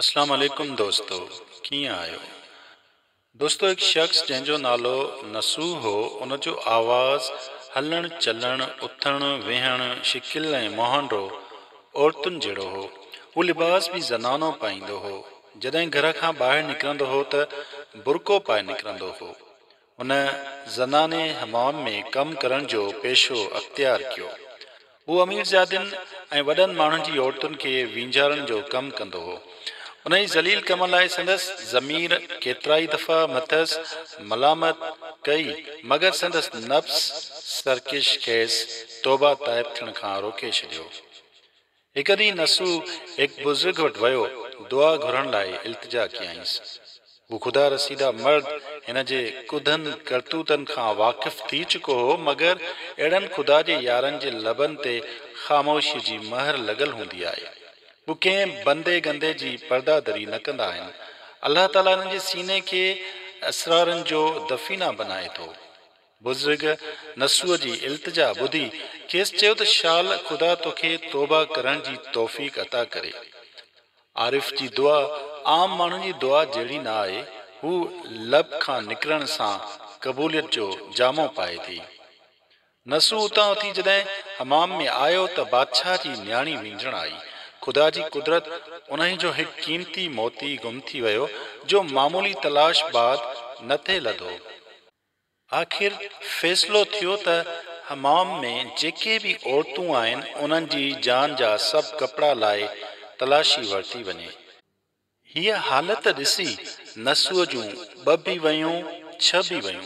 अलसलामकुम दोस्तों कीअं आहियो दोस्तो हिकु शख़्स जंहिंजो नालो नसू हो उन जो आवाज़ु हलणु चलणु उथणु वेहणु शिकिल ऐं मोहानो औरतुनि जहिड़ो हो उहो लिबास बि ज़नानो पाईंदो हो जॾहिं घर खां ॿाहिरि निकिरंदो हो त बुरको पाए निकिरंदो हो उन ज़नाने हमाम में कमु करण जो पेशो अख्तियार कयो हूअ अमीर जादियुनि ऐं वॾनि माण्हुनि जी औरतुनि खे विञारण जो कमु कंदो हो उन्हें ज़लील कम लाइ संदसि ज़मीर केतरा ई दफ़ा मथसि मलामत कई मगर संदस नफ़्स सरकिश खेसि तौबा ताइब थियण रोके छॾियो हिकु ॾींहुं नसू बुज़ुर्ग वटि वियो दुआ घुरण लाइ इल्तिजा कयईंसि हू ख़ुदा रसीदा मर्द हिन जे कुधनि करतूतनि खां वाक़िफ़ थी चुको हो मगर अड़न ख़ुदा जे यारनि जे लबनि ते ख़ामोशी जी महर लगल हूंदी आहे पोइ कंहिं बंदे गंदे जी परदादरी न कंदा आहिनि अल्लाह ताला जे सीने खे असरारनि जो दफ़ीना बनाए थो बुज़ुर्ग नसुअ जी इल्तिजा ॿुधी खेसि चयो त शाल ख़ुदा तोखे तौबा करण जी तौफ़ अदा करे आरिफ़ जी दुआ आम माण्हुनि जी दुआ जहिड़ी न आहे हू लब खां निकिरण सां क़बूलियत जो जामो पाए थी नसू उतां उथी जॾहिं हमाम में आयो त बादशाह जी नियाणी विञण आई ख़ुदा जी कुदरत उन्हें जो एक क़ीमती मोती गुम थी वियो जो मामूली तलाश बाद न थे आख़िर फैसलो थियो त हमाम में जेके भी औरतूं आहिनि उन्हनि जी जान जा सभु कपिड़ा लाइ तलाशी वरिती वञे हीअ हालत दिसी नसूअ जूं ॿ बि वयूं छह बि वयूं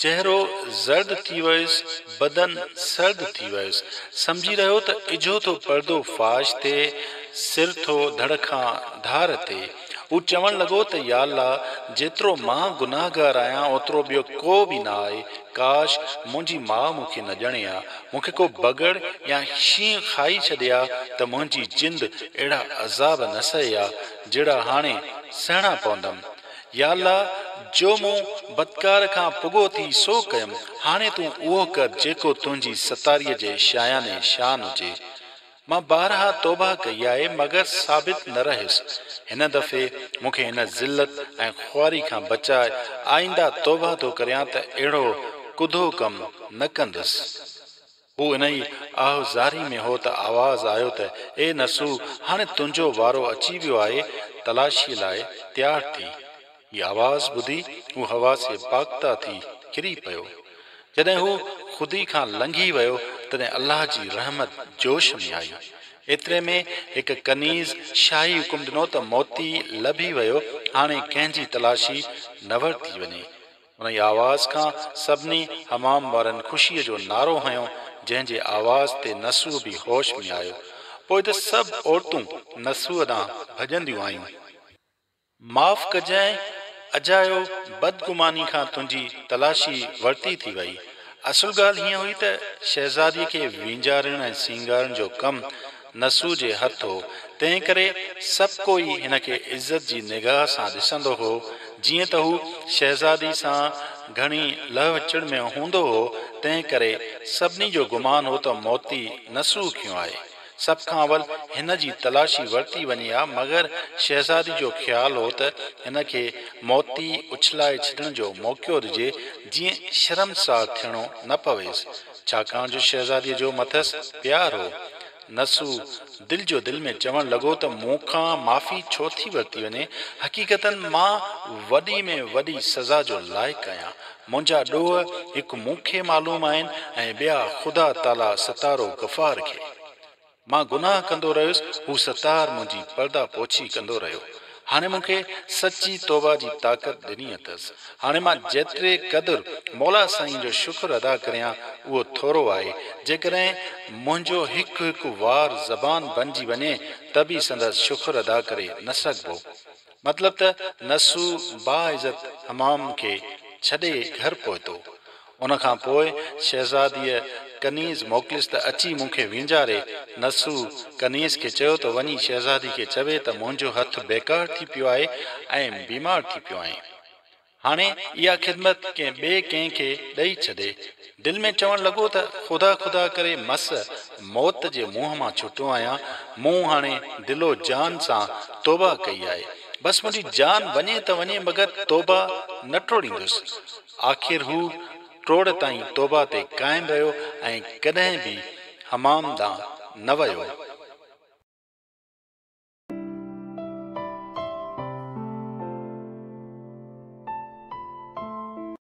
चेहरो ज़र्द थी वियुसि बदन सर्द थी वियुसि सम्झी रहियो त इजो थो परदो फाश थिए सिर थो धड़ खां धार थिए हू चवणु लॻो त ला जेतिरो मां गुनाहगार आहियां ओतिरो ॿियो को बि न आहे काश मुंहिंजी माउ मूंखे न ॼणे ॼणियां मूंखे को बगड़ या शींहं खाई छॾे छॾिया त मुंहिंजी जिंद अहिड़ा अज़ाब न सह आहे जहिड़ा हाणे सहणा पवंदमि या ला जो मूं बदकार खां पुगो थी सो कयमि हाणे तूं उहो कर जेको तुंहिंजी सतारीअ जे शायाने शान हुजे मां बारहां तौबा कई आहे मगर साबित न रहियुसि हिन दफ़े मूंखे हिन ज़िलत ऐं खुवारी खां बचाए आईंदा तौबा थो करियां त अहिड़ो कुॾो कमु न कंदुसि हू इन ई आहुज़ारीअ में हो त आवाज़ु आयो त ए नसू हाणे तुंहिंजो वारो अची वियो आहे तलाशी लाइ तयारु थी आवाज़ बुधी हू हवा से पाकता थी किरी पियो जॾहिं हू ख़ुदी खां लंघी वियो तॾहिं अलाह जी रहमत जोश में आई एतिरे में हिकु कनीज़ शाही हुकुम ॾिनो त मोती लभी वियो हाणे कंहिंजी तलाशी न वरिती वञे हुन आवाज़ खां सभिनी हमाम वारनि ख़ुशीअ जो नारो हयो जंहिंजे आवाज़ ते नसूअ बि होश में आयो पोइ त सभु औरतूं नसूअ ॾांहुं भॼंदियूं आयूं माफ़ कजांइ अजायो बदगुमानी खां तुंहिंजी तलाशी वरती थी वई असुलु ॻाल्हि हीअं हुई त शहज़ादी खे विञारण ऐं सींगारण जो कमु नसू जे हथ हो तंहिं करे सभु कोई हिन खे इज़त जी निगाह सां ॾिसंदो हो जीअं त हू शहज़ादी सां घणी लह चिड़ में हूंदो हो तंहिं करे सभिनी जो गुमान हो त मोती नसू क्य आहे सब खां अवल हिन तलाशी वरती वही हा मगर शहज़ादी जो ख्याल हो त हिन खे मौती उछलाए छॾण जो मौक़ो ॾिजे जीअं शर्मसार थियणो न पवेस छाकाणि जो शहज़ादीअ जो मथसि प्यार हो नसू दिल जो दिल में चवणु लगो तो मुखा माफ़ी छो थी वरती वञे हकीकतन मां वी में वी सज़ा जो लायक आहियां मुंहिंजा ॾोह हिकु मूंखे मालूम आन ऐं ॿिया ख़ुदा ताला सतारो गफ़ार के मां गुनाह कंदो रहियुसि हू सतार मुंहिंजी पर्दा पोछी कंदो रहियो हाणे मूंखे सची तौबा जी ताक़त ॾिनी अथसि हाणे मां जेतिरे क़दुरु मौला साईं जो शुखुरु अदा करियां उहो थोरो आहे जेकॾहिं मुंहिंजो हिकु हिकु वार ज़बान बणिजी वञे त बि संदसि शुख़ुरु अदा करे न सघिबो मतिलबु त नसू बाइज़त हमाम खे छॾे घर पहुतो उन खां पोइ शहज़ादीअ कनीज़ मोकिलिसि त अची मूंखे वींजारे नसू कनीज़ खे चयो त वञी शहज़ादी खे चवे तो मुंहिंजो हथ बेकार थी पियो आहे ऐं बीमार थी पियो आहीं हाणे इहा ख़िदमत कंहिं ॿिए कंहिंखे ॾेई छॾे दिलि में चवणु लगो त ख़ुदा ख़ुदा करे मस मौत जे मुंहं मां छुटो आहियां मूं हाणे दिलो जान सां तौबा कई आहे बस मुझी जान वञे त वञे मगर तौबा न टोड़ींदुसि आख़िर हू ट्रोड़ ताईं तौबा ते क़ाइमु रहियो ऐं कॾहिं बि हमाम हमामदांहुं न वियो